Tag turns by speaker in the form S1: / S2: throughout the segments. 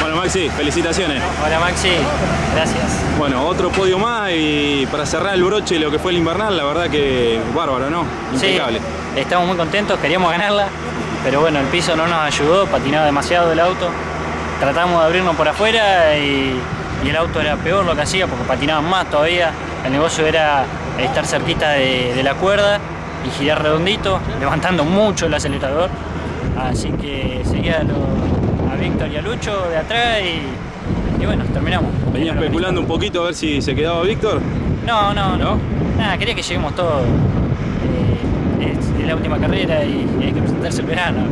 S1: Bueno Maxi, felicitaciones.
S2: Hola Maxi, gracias.
S1: Bueno, otro podio más y para cerrar el broche lo que fue el invernal, la verdad que bárbaro, ¿no? Impecable.
S2: Estamos muy contentos, queríamos ganarla, pero bueno, el piso no nos ayudó, patinaba demasiado el auto. Tratamos de abrirnos por afuera y, el auto era peor lo que hacía porque patinaban más todavía. El negocio era estar cerquita de, de la cuerda y girar redondito, levantando mucho el acelerador. Así que seguía a Víctor y a Lucho de atrás y, bueno, terminamos.
S1: ¿Venía especulando un poquito a ver si se quedaba Víctor?
S2: No, no, no. Nada, quería que lleguemos todos. Eh, es, la última carrera y hay que presentarse el verano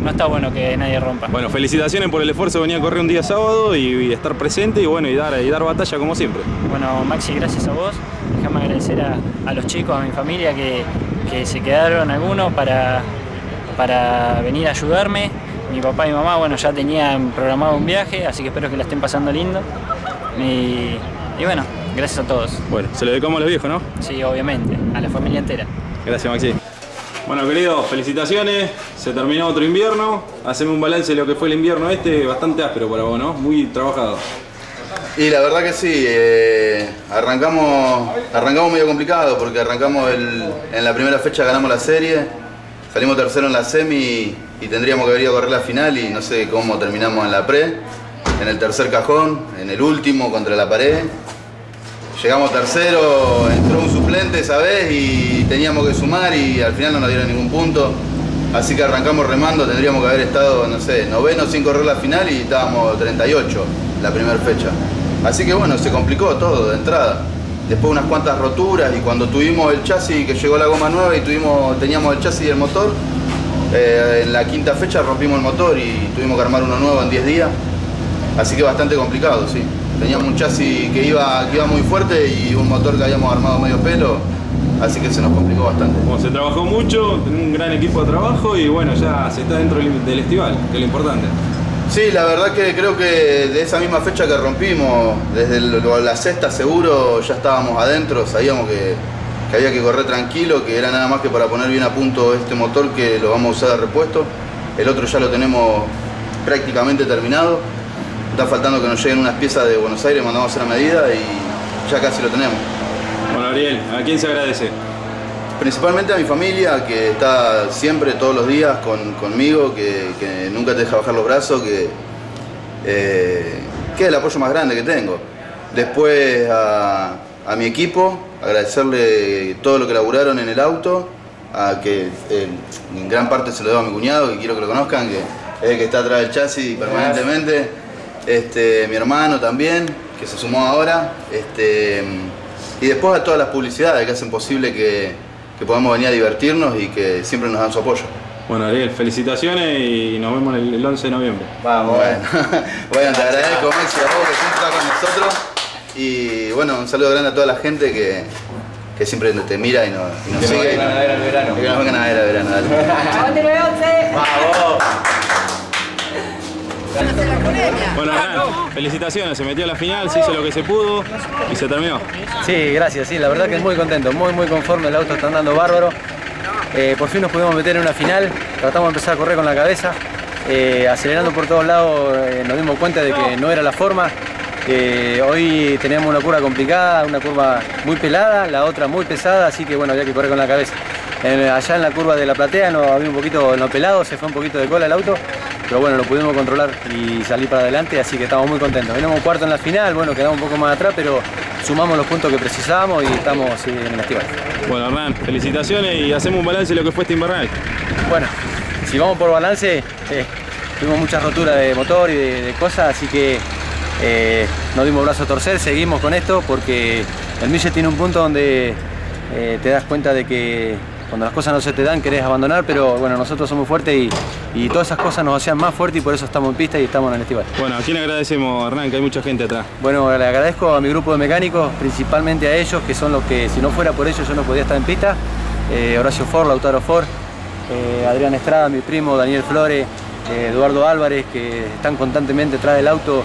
S2: no está bueno que nadie rompa.
S1: Bueno, felicitaciones por el esfuerzo de venir a correr un día sábado y, estar presente y bueno, y dar, y dar batalla como siempre.
S2: Bueno, Maxi, gracias a vos. Déjame agradecer a, los chicos, a mi familia que, se quedaron algunos para, para venir a ayudarme. Mi papá y mi mamá, bueno, ya tenían programado un viaje, así que espero que la estén pasando lindo. Y, y bueno, gracias a todos.
S1: Bueno, se lo dedicamos a los viejos, ¿no?
S2: Sí, obviamente, a la familia entera.
S1: Gracias, Maxi. Bueno, queridos, felicitaciones. Se terminó otro invierno. Hacemos un balance de lo que fue el invierno este, bastante áspero para vos, ¿no? Muy trabajado.
S3: Y la verdad que sí, eh, arrancamos, arrancamos medio complicado porque arrancamos en la primera fecha ganamos la serie, salimos tercero en la semi y tendríamos que haber ido a correr la final y no sé cómo terminamos en la pre, en el tercer cajón, en el último contra la pared Llegamos tercero, entró un suplente esa vez y teníamos que sumar y al final no nos dieron ningún punto. Así que arrancamos remando, tendríamos que haber estado, no sé, noveno sin correr la final y estábamos 38 la primera fecha. Así que bueno, se complicó todo de entrada. Después unas cuantas roturas y cuando tuvimos el chasis, que llegó la goma nueva y tuvimos, teníamos el chasis y el motor, eh, en la quinta fecha rompimos el motor y tuvimos que armar uno nuevo en 10 días. Así que bastante complicado, sí. Teníamos un chasis que iba, que iba muy fuerte y un motor que habíamos armado medio pelo, así que se nos complicó bastante.
S1: Se trabajó mucho, un gran equipo de trabajo y bueno, ya se está dentro del estival, que es lo importante.
S3: Sí, la verdad que creo que de esa misma fecha que rompimos, desde la sexta seguro ya estábamos adentro, sabíamos que, había que correr tranquilo, que era nada más que para poner bien a punto este motor que lo vamos a usar de repuesto. El otro ya lo tenemos prácticamente terminado Está faltando que nos lleguen unas piezas de Buenos Aires, mandamos a hacer la medida y ya casi lo tenemos.
S1: Bueno, Ariel, ¿a quién se agradece?
S3: Principalmente a mi familia, que está siempre, todos los días conmigo, que, nunca te deja bajar los brazos, que, eh, que es el apoyo más grande que tengo. Después a, mi equipo, agradecerle todo lo que laburaron en el auto, a que en gran parte se lo debo a mi cuñado, que quiero que lo conozcan, que es el que está atrás del chasis permanentemente este, mi hermano también, que se sumó ahora, este, y después a todas las publicidades que hacen posible que, que podamos venir a divertirnos y que siempre nos dan su apoyo.
S1: Bueno, Ariel, felicitaciones y nos vemos el 11 de noviembre.
S3: Vamos. Bueno, bueno te agradezco, Maxi, a vos que siempre estás con nosotros. Y bueno, un saludo grande a toda la gente que, que siempre te mira y nos, y nos sigue. Que
S1: nos vengan a ver al verano.
S3: Que nos vengan a ver al verano. ¡Aguante
S4: 9-11!
S1: ¡Vamos! Bueno, felicitaciones, se metió a la final, se hizo lo que se pudo y se terminó.
S5: Sí, gracias, sí, la verdad que es muy contento, muy muy conforme, el auto está andando bárbaro. Eh, por fin nos pudimos meter en una final, tratamos de empezar a correr con la cabeza, eh, acelerando por todos lados eh, nos dimos cuenta de que no era la forma. hoy teníamos una curva complicada, una curva muy pelada, la otra muy pesada, así que bueno, había que correr con la cabeza. allá en la curva de la platea no había un poquito en lo pelado, se fue un poquito de cola el auto, pero bueno, lo pudimos controlar y salir para adelante, así que estamos muy contentos. Venimos cuarto en la final, bueno, quedamos un poco más atrás, pero sumamos los puntos que precisábamos y estamos en el festival.
S1: Bueno, Hernán, felicitaciones y hacemos un balance de lo que fue este invernal.
S5: Bueno, si vamos por balance, eh, tuvimos muchas roturas de motor y de, cosas, así que eh, no dimos brazo a torcer, seguimos con esto porque el Mille tiene un punto donde eh, te das cuenta de que cuando las cosas no se te dan querés abandonar, pero bueno, nosotros somos fuertes y, todas esas cosas nos hacían más fuertes y por eso estamos en pista y estamos en el festival.
S1: Bueno, ¿a quién agradecemos, Hernán, que hay mucha gente atrás?
S5: Bueno, le agradezco a mi grupo de mecánicos, principalmente a ellos, que son los que si no fuera por ellos yo no podía estar en pista. Eh, Horacio Ford, Lautaro Ford, eh, Adrián Estrada, mi primo, Daniel Flores, eh, Eduardo Álvarez, que están constantemente detrás del auto,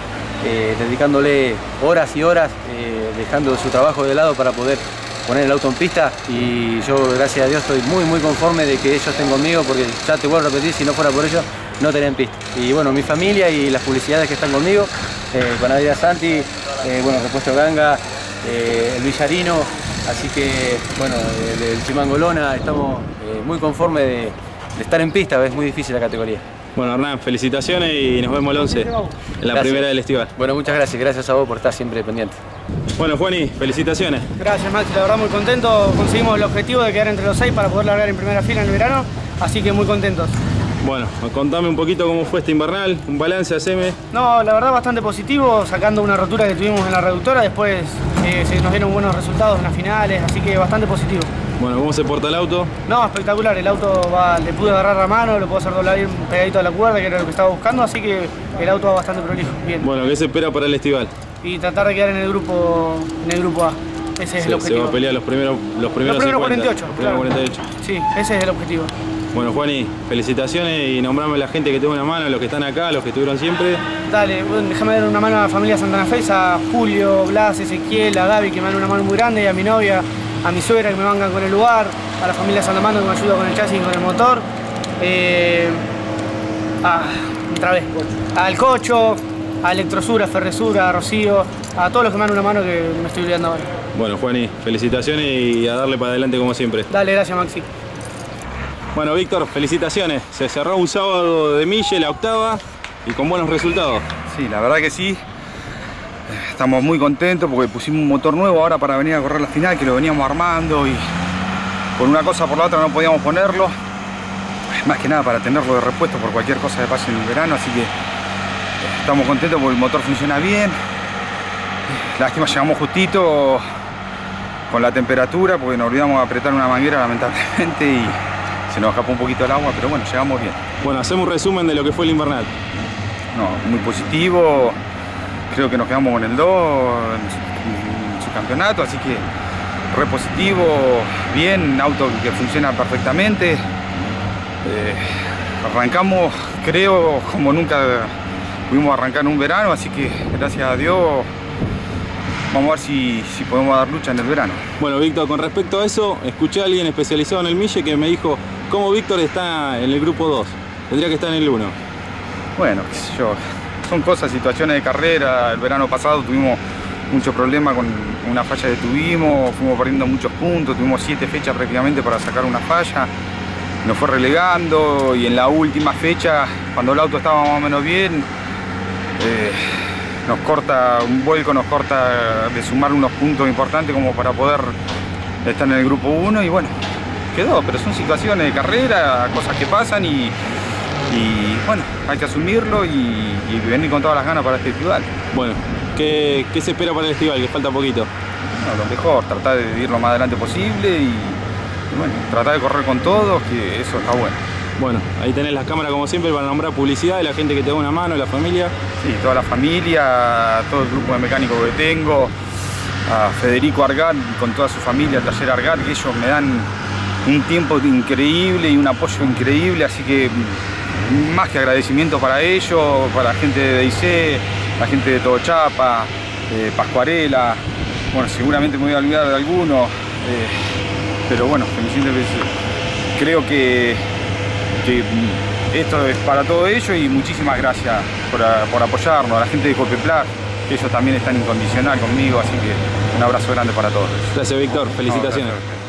S5: dedicándole horas y horas, dejando su trabajo de lado para poder poner el auto en pista y yo gracias a Dios estoy muy muy conforme de que ellos estén conmigo porque ya te vuelvo a repetir, si no fuera por ellos no estaría en pista. Y bueno, mi familia y las publicidades que están conmigo eh, Panadería Santi, eh, bueno, repuesto Ganga, eh, el Villarino, así que, bueno, el, el Chimangolona, estamos eh, muy conformes de, de estar en pista, es muy difícil la categoría.
S1: Bueno, Hernán, felicitaciones y nos vemos el 11 en la
S5: Gracias.
S1: primera del festival.
S5: Bueno, muchas gracias, gracias a vos por estar siempre pendiente.
S1: Bueno, Juani, felicitaciones.
S4: Gracias Maxi, la verdad muy contento. Conseguimos el objetivo de quedar entre los seis para poder largar en primera fila en el verano, así que muy contentos.
S1: Bueno, contame un poquito cómo fue este invernal, un balance, haceme.
S4: No, la verdad bastante positivo, sacando una rotura que tuvimos en la reductora, después eh, se nos dieron buenos resultados en las finales, así que bastante positivo.
S1: Bueno, ¿cómo se porta el auto?
S4: No, espectacular, el auto va, le pude agarrar la mano, lo puedo hacer doblar bien pegadito a la cuerda, que era lo que estaba buscando, así que el auto va bastante prolijo, bien.
S1: Bueno, ¿qué se espera para el festival?
S4: Y tratar de quedar en el grupo, en el grupo A, ese es
S1: Se,
S4: el
S1: se
S4: objetivo.
S1: va a pelear los primeros, los primeros,
S4: Los primeros
S1: 50,
S4: 48,
S1: los primeros
S4: claro.
S1: 48.
S4: Sí, ese es el objetivo.
S1: Bueno, Juani, felicitaciones y nombrame a la gente que tuvo una mano, los que están acá, los que estuvieron siempre.
S4: Dale, bueno, déjame dar una mano a la familia Santana Fe, a Julio, Blas, Ezequiel, a Gaby que me dan una mano muy grande, y a mi novia, a mi suegra que me bancan con el lugar, a la familia Santamano que me ayuda con el chasis y con el motor. Eh, a, otra vez, al Cocho, a Electrosura, a Ferresura, a Rocío, a todos los que me dan una mano que me estoy olvidando ahora.
S1: Bueno, Juani, felicitaciones y a darle para adelante como siempre.
S4: Dale, gracias Maxi.
S1: Bueno, Víctor, felicitaciones. Se cerró un sábado de mille, la octava, y con buenos resultados.
S6: Sí, la verdad que sí. Estamos muy contentos porque pusimos un motor nuevo ahora para venir a correr la final, que lo veníamos armando y por una cosa o por la otra no podíamos ponerlo. Más que nada para tenerlo de repuesto por cualquier cosa que pase en el verano, así que estamos contentos porque el motor funciona bien. Lástima, llegamos justito con la temperatura porque nos olvidamos de apretar una manguera lamentablemente y se nos escapó un poquito el agua, pero bueno, llegamos bien.
S1: Bueno, hacemos un resumen de lo que fue el invernal.
S6: No, muy positivo. Creo que nos quedamos con el 2 en su, campeonato, así que re positivo, bien, auto que funciona perfectamente. Eh, arrancamos, creo, como nunca pudimos arrancar en un verano, así que gracias a Dios vamos a ver si, si podemos dar lucha en el verano.
S1: Bueno, Víctor, con respecto a eso, escuché a alguien especializado en el Mille que me dijo cómo Víctor está en el grupo 2. Tendría que estar en el 1.
S6: Bueno, qué sé yo, son cosas, situaciones de carrera. El verano pasado tuvimos mucho problema con una falla que tuvimos, fuimos perdiendo muchos puntos, tuvimos siete fechas prácticamente para sacar una falla. Nos fue relegando y en la última fecha, cuando el auto estaba más o menos bien, eh, nos corta un vuelco, nos corta de sumar unos puntos importantes como para poder estar en el grupo 1 y bueno, quedó, pero son situaciones de carrera, cosas que pasan y, y, bueno, hay que asumirlo y, y venir con todas las ganas para este festival.
S1: Bueno, ¿qué, qué se espera para el festival? Que falta poquito.
S6: No, lo mejor, tratar de ir lo más adelante posible y, y bueno, tratar de correr con todos, que eso está bueno.
S1: Bueno, ahí tenés las cámaras como siempre para nombrar publicidad de la gente que te da una mano, la familia.
S6: Sí, toda la familia, todo el grupo de mecánicos que tengo, a Federico Argat con toda su familia, Taller Argat, que ellos me dan un tiempo increíble y un apoyo increíble, así que mm, más que agradecimiento para ellos, para la gente de DIC, la gente de Todochapa, eh, Pascuarela, bueno, seguramente me voy a olvidar de algunos, eh, pero bueno, que- creo que, que mm, esto es para todo ello y muchísimas gracias por, por apoyarnos, a la gente de Copeplat, que ellos también están incondicional conmigo, así que un abrazo grande para todos.
S1: Gracias, Víctor. Felicitaciones.
S6: No, gracias.